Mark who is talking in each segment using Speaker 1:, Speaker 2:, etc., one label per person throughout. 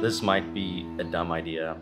Speaker 1: This might be a dumb idea.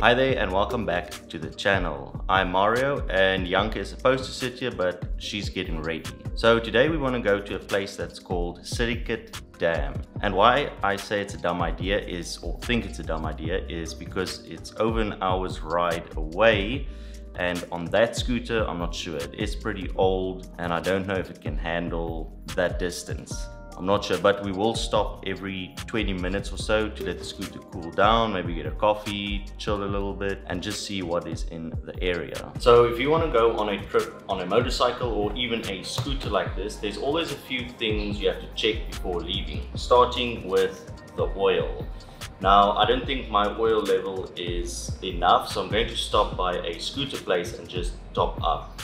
Speaker 1: Hi there and welcome back to the channel. I'm Mario and Yanka is supposed to sit here but she's getting ready. So today we want to go to a place that's called Sirikit Dam. And why I say it's a dumb idea is, or think it's a dumb idea, is because it's over an hour's ride away and on that scooter I'm not sure. It is pretty old and I don't know if it can handle that distance. I'm not sure, but we will stop every 20 minutes or so to let the scooter cool down, maybe get a coffee, chill a little bit, and just see what is in the area. So if you want to go on a trip on a motorcycle or even a scooter like this, there's always a few things you have to check before leaving, starting with the oil. Now, I don't think my oil level is enough, so I'm going to stop by a scooter place and just top up.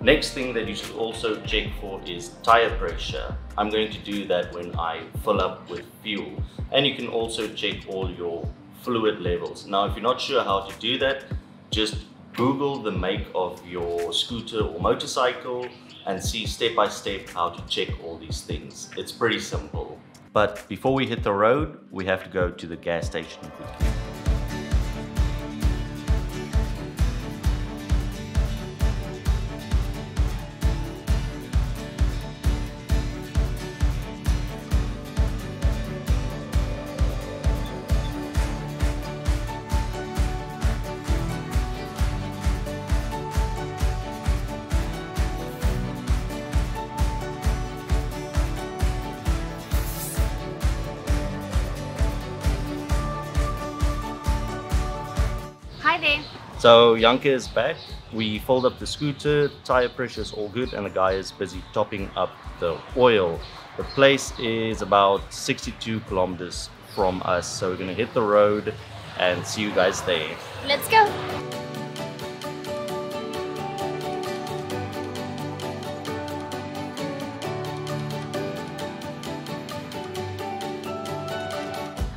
Speaker 1: Next thing that you should also check for is tire pressure. I'm going to do that when I fill up with fuel. And you can also check all your fluid levels. Now, if you're not sure how to do that, just Google the make of your scooter or motorcycle and see step by step how to check all these things. It's pretty simple. But before we hit the road, we have to go to the gas station quickly. So Yanka is back. We filled up the scooter, tire pressure is all good, and the guy is busy topping up the oil. The place is about 62 kilometers from us, so we're gonna hit the road and see you guys there.
Speaker 2: Let's go.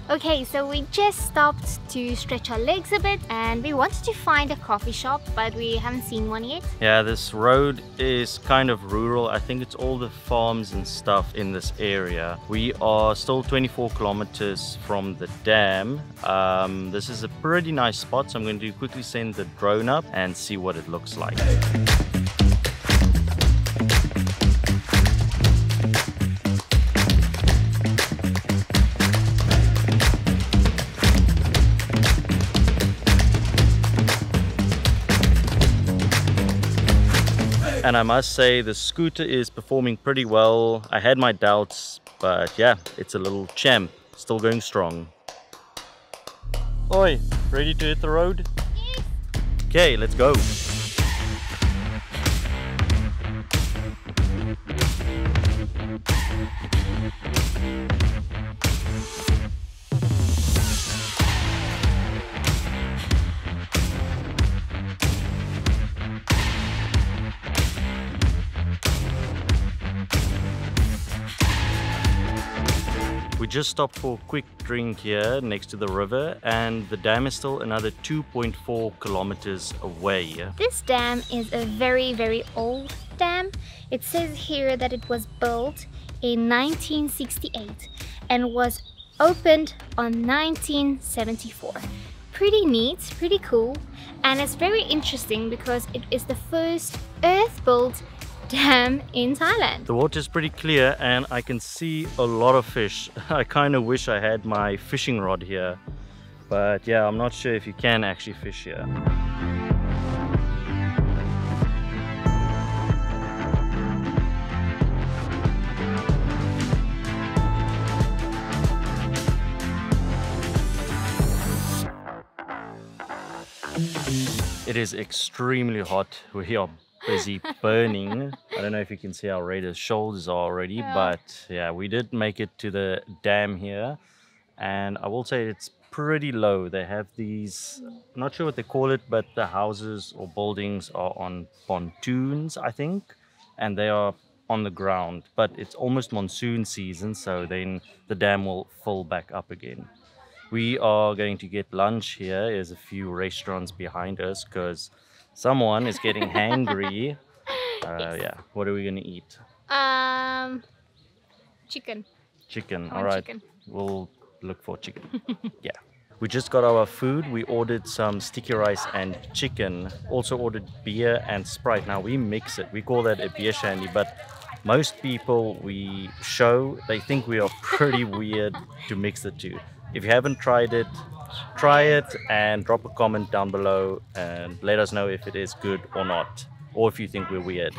Speaker 2: Okay, so we just stopped to stretch our legs a bit and we wanted to find a coffee shop, but we haven't seen one yet.
Speaker 1: Yeah, this road is kind of rural. I think it's all the farms and stuff in this area. We are still 24 kilometers from the dam. Um, this is a pretty nice spot, so I'm going to quickly send the drone up and see what it looks like. And I must say the scooter is performing pretty well. I had my doubts, but yeah, it's a little champ, still going strong. Oi, ready to hit the road?
Speaker 2: Yes.
Speaker 1: Okay, let's go. Just stopped for a quick drink here next to the river and the dam is still another 2.4 kilometers away.
Speaker 2: This dam is a very, very old dam. It says here that it was built in 1968 and was opened on 1974. Pretty neat, pretty cool, and it's very interesting because it is the first earth-built dam in Thailand.
Speaker 1: The water is pretty clear and I can see a lot of fish. I kind of wish I had my fishing rod here. But yeah, I'm not sure if you can actually fish here. It is extremely hot. We are busy burning. I don't know if you can see how red his shoulders are already,
Speaker 2: Yeah.
Speaker 1: but yeah, we did make it to the dam here. And I will say it's pretty low. They have these, I'm not sure what they call it, but the houses or buildings are on pontoons, I think, and they are on the ground. But it's almost monsoon season, so then the dam will fill back up again. We are going to get lunch here. There's a few restaurants behind us because someone is getting hangry. Uh,
Speaker 2: Yes.
Speaker 1: Yeah. What are we gonna eat?
Speaker 2: Um, chicken.
Speaker 1: Chicken. All
Speaker 2: chicken.
Speaker 1: We'll look for chicken. yeah. We just got our food. We ordered some sticky rice and chicken. Also ordered beer and Sprite. Now we mix it. We call that a beer shandy, but most people we show they think we are pretty weird to mix the two. If you haven't tried it, try it and drop a comment down below and let us know if it is good or not, or if you think we're weird.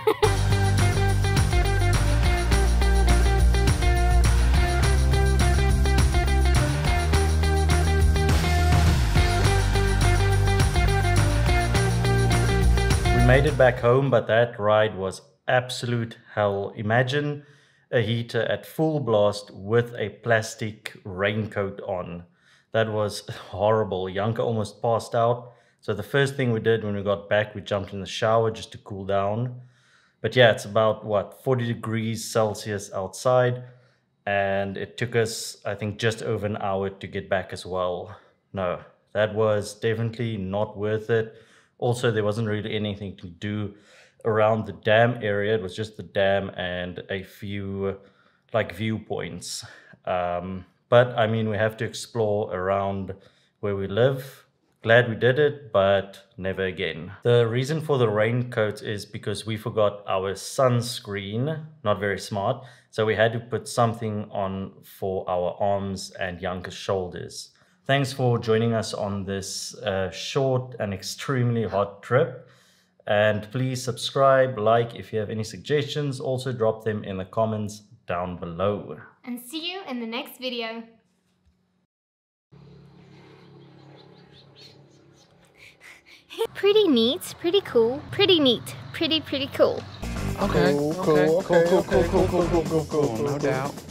Speaker 1: We made it back home, but that ride was absolute hell. Imagine a heater at full blast with a plastic raincoat on. That was horrible. Yanka almost passed out. So the first thing we did when we got back, we jumped in the shower just to cool down. But yeah, it's about what 40 degrees Celsius outside, and it took us, I think, just over an hour to get back as well. No, that was definitely not worth it. Also, there wasn't really anything to do around the dam area. It was just the dam and a few like viewpoints. Um, but I mean, we have to explore around where we live. Glad we did it, but never again. The reason for the raincoat is because we forgot our sunscreen. Not very smart. So we had to put something on for our arms and Yanka's shoulders. Thanks for joining us on this uh, short and extremely hot trip. And please subscribe, like if you have any suggestions. Also, drop them in the comments down below.
Speaker 2: And see you in the next video. pretty neat, pretty cool, pretty neat, pretty, pretty cool.
Speaker 3: Okay.
Speaker 4: Cool,
Speaker 3: okay,
Speaker 4: cool,
Speaker 3: cool,
Speaker 4: okay,
Speaker 3: cool,
Speaker 4: okay,
Speaker 3: cool, cool,
Speaker 4: cool,
Speaker 3: cool,
Speaker 4: cool,
Speaker 3: cool,
Speaker 4: cool,
Speaker 3: No
Speaker 4: cool.
Speaker 3: doubt.